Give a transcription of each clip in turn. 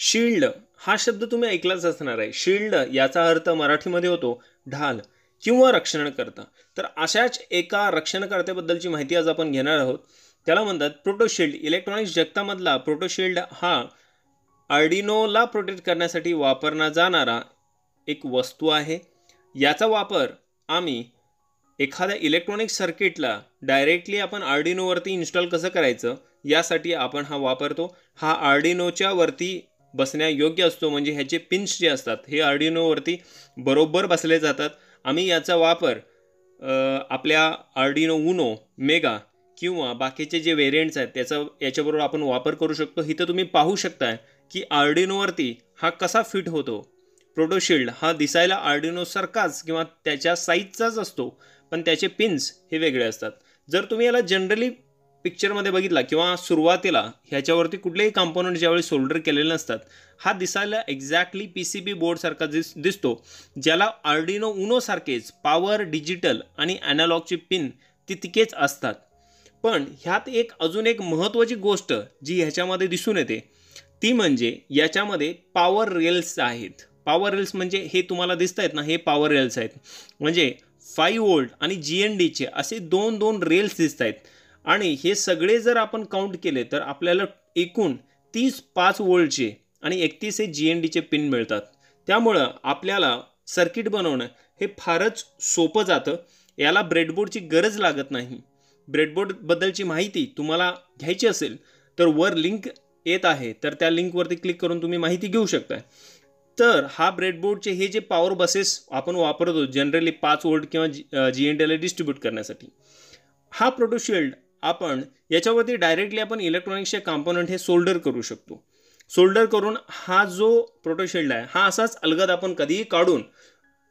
Shield हा शब्द तुम्ही ऐकलाच असणार आहे. शिल्ड याचा अर्थ मराठीमध्ये होतो ढाल किंवा रक्षणकर्ता. तर अशाच एका रक्षणकर्त्याबद्दलची माहिती आज आपण घेणार आहोत. त्याला म्हणतात प्रोटोशिल्ड. इलेक्ट्रॉनिक्स जगतामधला प्रोटोशिल्ड हा आर्डिनोला प्रोटेक्ट करण्यासाठी वापरला जाणारा एक वस्तू आहे. याचा वापर आम्ही एखाद्या इलेक्ट्रॉनिक सर्किटला डायरेक्टली आपण आर्डिनोवरती इन्स्टॉल कसं करायचं? यासाठी आपण हा वापरतो. हा आर्डिनोच्या वरती बसण्या योग्य असतो म्हणजे ह्याचे पिन्स जे असतात हे आर्डिनोवरती बरोबर बसले जातात. आम्ही याचा वापर आपल्या आर्डिनो उनो मेगा किंवा बाकीचे जे वेरियंट्स आहेत त्याचा याच्याबरोबर आपण वापर करू शकतो. इथं तुम्ही पाहू शकताय की आर्डिनोवरती हा कसा फिट होतो. प्रोटोशिल्ड हा दिसायला आर्डिनोसारखाच किंवा त्याच्या साईजचाच असतो पण त्याचे पिन्स हे वेगळे असतात. जर तुम्ही याला जनरली पिक्चरमध्ये बघितला किंवा सुरुवातीला ह्याच्यावरती कुठलेही कॉम्पोनंट ज्यावेळी सोल्डर केलेले नसतात हा दिसायला एक्झॅक्टली पी सी बी बोर्डसारखा दिस दिसतो ज्याला आर्डिनो उनोसारखेच पॉवर डिजिटल आणि ॲनालॉगचे पिन तितकेच असतात. पण ह्यात एक अजून एक महत्त्वाची गोष्ट जी ह्याच्यामध्ये दिसून येते ती म्हणजे याच्यामध्ये पॉवर रेल्स आहेत. पॉवर रेल्स म्हणजे हे तुम्हाला दिसत आहेत ना हे पॉवर रेल्स आहेत. म्हणजे फाईव्ह वोल्ट आणि जी एन डीचे असे दोन दोन रेल्स दिसत आहेत आणि हे सगळे जर आपण काउंट केले तर आपल्याला एकूण तीस पाच वोल्टचे आणि एकतीस हे जी एन डीचे पिन मिळतात. त्यामुळं आपल्याला सर्किट बनवणं हे फारच सोपं जातं. याला ब्रेडबोर्डची गरज लागत नाही. ब्रेडबोर्डबद्दलची माहिती तुम्हाला घ्यायची असेल तर वर लिंक येत आहे तर त्या लिंकवरती क्लिक करून तुम्ही माहिती घेऊ शकता तर हा ब्रेडबोर्डचे हे जे पॉवर बसेस आपण वापरतो जनरली पाच वोल्ट किंवा जी जी एन डीला डिस्ट्रीब्यूट करण्यासाठी हा प्रोटोशिल्ड आपण याच्यावरती डायरेक्टली आपण इलेक्ट्रॉनिक्सचे कॉम्पोनंट हे सोल्डर करू शकतो. सोल्डर करून हा जो प्रोटोशिल्ड आहे हा असाच अलगद आपण कधीही काढून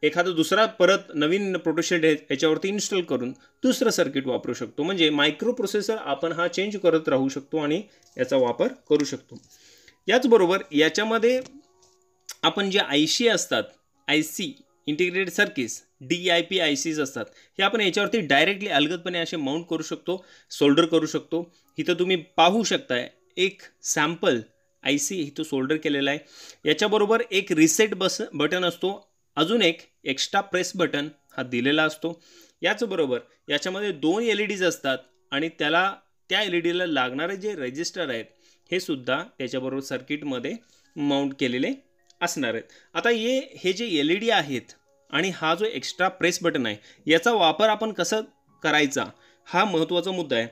एखादा दुसरा परत नवीन प्रोटोशिल्ड याच्यावरती इन्स्टॉल करून दुसरं सर्किट वापरू शकतो. म्हणजे मायक्रो प्रोसेसर आपण हा चेंज करत राहू शकतो आणि याचा वापर करू शकतो. याचबरोबर याच्यामध्ये आपण जे आय सी असतात I C integrated circuits D I P I Cs असतात. हे आपण याच्यावरती डायरेक्टली अलगदपणे असे माउंट करू शकतो सोल्डर करू शकतो. इथं तुम्ही पाहू शकताय एक सॅम्पल आय सी इथं सोल्डर केलेला आहे. याच्याबरोबर एक रिसेट बस बटन असतो. अजून एक एक्स्ट्रा प्रेस बटन हा दिलेला असतो. याचबरोबर याच्यामध्ये दोन एल ई डीज असतात आणि त्याला त्या एल ई डीला लागणारे जे रजिस्टर आहेत हे सुद्धा त्याच्याबरोबर सर्किटमध्ये माउंट केलेले असणार आहेत. आता ये हे जे एल ई डी आहेत आणि हा जो एक्स्ट्रा प्रेस बटन आहे याचा वापर आपण कसं करायचा? हा महत्त्वाचा मुद्दा आहे.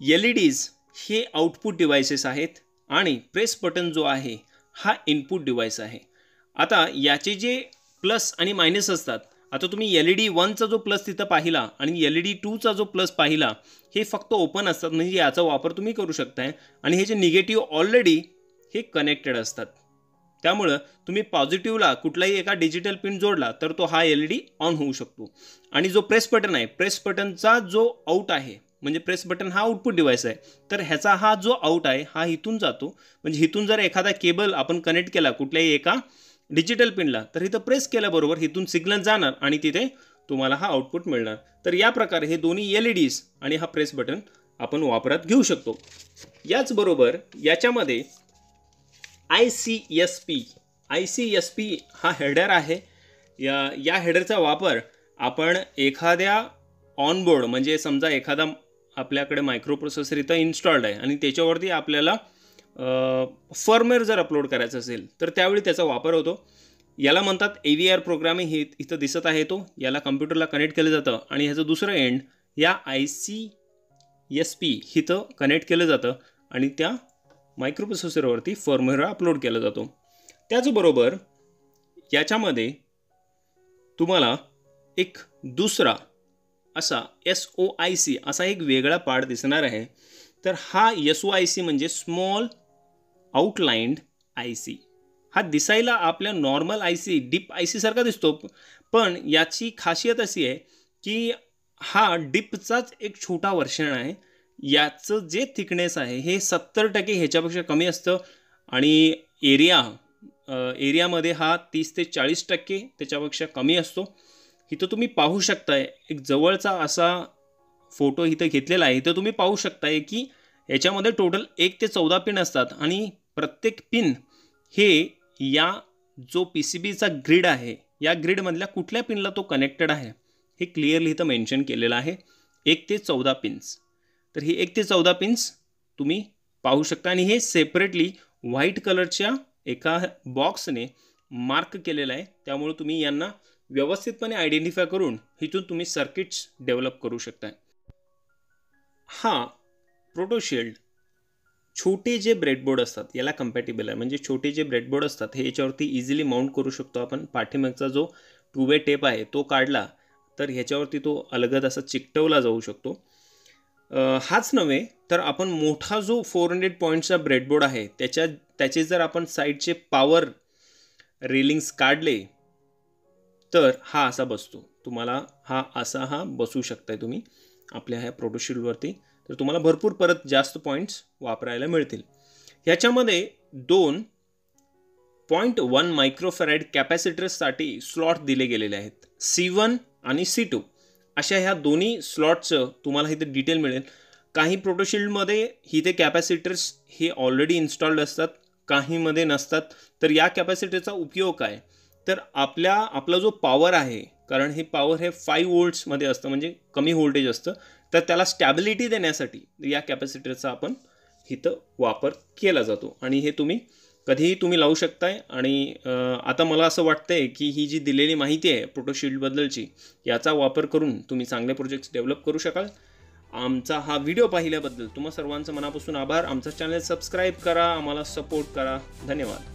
एल ई डीज हे आउटपुट डिव्हायसेस आहेत आणि प्रेस बटन जो आहे हा इनपुट डिव्हाइस आहे. आता याचे जे प्लस आणि मायनस असतात आता तुम्ही एल ई डी वनचा जो प्लस तिथं पाहिला आणि एल ई डी टूचा जो प्लस पाहिला हे फक्त ओपन असतात. म्हणजे याचा वापर तुम्ही करू शकताय. आणि हे जे निगेटिव्ह ऑलरेडी हे कनेक्टेड असतात. त्यामुळं तुम्ही पॉझिटिव्हला कुठलाही एका डिजिटल पिन जोडला तर तो हा एल ई डी ऑन होऊ शकतो. आणि जो प्रेस बटन आहे प्रेस बटनचा जो आऊट आहे म्हणजे प्रेस बटन हा आउटपुट डिव्हाइस आहे तर ह्याचा हा जो आऊट आहे हा इथून जातो. म्हणजे इथून जर एखादा केबल आपण कनेक्ट केला कुठल्याही एका डिजिटल पिनला तर इथं प्रेस केल्याबरोबर इथून सिग्नल जाणार आणि तिथे तुम्हाला हा आउटपुट मिळणार. तर या प्रकारे हे दोन्ही एल ई डीज आणि हा प्रेस बटन आपण वापरात घेऊ शकतो. याचबरोबर याच्यामध्ये I C S P I C S P हा हेडर आहे. या या हेडरचा वापर आपण एखाद्या ऑनबोर्ड म्हणजे समजा एखादा आपल्याकडे मायक्रो प्रोसेसर इथं इन्स्टॉल्ड आहे आणि त्याच्यावरती आपल्याला फर्मवेअर जर अपलोड करायचं असेल तर त्यावेळी त्याचा वापर होतो. याला म्हणतात ए व्ही आर प्रोग्रामिंग हे इथं दिसत आहे तो. याला कम्प्युटरला कनेक्ट केलं जातं आणि ह्याचं दुसरं एंड या आय सी एस पी इथं कनेक्ट केलं जातं आणि त्या मायक्रो प्रोसेसरवरती अपलोड केला जातो. त्याचबरोबर याच्यामध्ये तुम्हाला एक दुसरा असा एस ओ आय सी असा एक वेगळा पार्ट दिसणार आहे. तर हा एस ओ आय सी म्हणजे स्मॉल आउटलाइंड आय सी. हा दिसायला आपल्या normal I C dip I सीसारखा दिसतो पण याची खासियत अशी आहे की हा डीपचाच एक छोटा वर्षण आहे. याचं जे थिकनेस आहे हे सत्तर टक्के ह्याच्यापेक्षा कमी असतं. आणि एरिया एरियामध्ये हा तीस ते चाळीस टक्के त्याच्यापेक्षा कमी असतो. इथं तुम्ही पाहू शकताय एक जवळचा असा फोटो इथं घेतलेला आहे. इथं तुम्ही पाहू शकताय की याच्यामध्ये टोटल एक ते चौदा पिन असतात. आणि प्रत्येक पिन हे या जो पी सी बीचा ग्रीड आहे या ग्रीडमधल्या कुठल्या पिनला तो कनेक्टेड आहे हे क्लिअरली इथं मेन्शन केलेलं आहे. एक ते चौदा पिन्स तर हे एक ते चौदा पिन्स तुम्ही पाहू शकता. आणि हे सेपरेटली व्हाईट कलरच्या एका बॉक्सने मार्क केलेलं आहे. त्यामुळे तुम्ही यांना व्यवस्थितपणे आयडेंटिफाय करून इथून तुम्ही सर्किट्स डेव्हलप करू शकता. हा प्रोटोशिल्ड छोटे जे ब्रेडबोर्ड असतात याला कम्पॅटेबल आहे. म्हणजे छोटे जे ब्रेडबोर्ड असतात हे याच्यावरती इझिली माउंट करू शकतो आपण. पाठीमागचा जो टू वे टेप आहे तो काढला तर ह्याच्यावरती तो अलगद असा चिकटवला जाऊ शकतो. हाच नव्हे तर आपण मोठा जो फोर हंड्रेड पॉईंटचा ब्रेडबोर्ड आहे त्याच्या त्याचे जर आपण साईडचे पॉवर रेलिंग्स काढले तर हा असा बसतो. तुम्हाला हा असा हा बसू शकताय तुम्ही आपल्या ह्या प्रोटोशिल्डवरती तर तुम्हाला भरपूर परत जास्त पॉईंट्स वापरायला मिळतील. ह्याच्यामध्ये दोन पॉईंट वन मायक्रोफेराईड कॅपॅसिटर्ससाठी स्लॉट दिले गेलेले आहेत. सी वन आणि सी टू अशा ह्या दोन्ही स्लॉटचं तुम्हाला इथे डिटेल मिळेल. काही प्रोटोशिल्डमध्ये इथे कॅपॅसिटर्स हे ऑलरेडी इन्स्टॉल्ड असतात काहीमध्ये नसतात. तर या कॅपॅसिटरचा उपयोग काय? तर आपल्या आपला जो पॉवर आहे कारण हे पॉवर हे फाईव्ह वोल्ट्समध्ये असतं म्हणजे कमी व्होल्टेज असतं तर त्याला स्टॅबिलिटी देण्यासाठी या कॅपॅसिटरचा आपण इथं वापर केला जातो. आणि हे तुम्ही कधीही तुम्ही लावू शकताय. आणि आता मला असं वाटतंय की ही जी दिलेली माहिती आहे प्रोटोशिल्डबद्दलची याचा वापर करून तुम्ही चांगले प्रोजेक्ट्स डेव्हलप करू शकाल. आमचा हा व्हिडिओ पाहिल्याबद्दल तुम्हा सर्वांचं मनापासून आभार. आमचा चॅनल सबस्क्राईब करा आम्हाला सपोर्ट करा. धन्यवाद.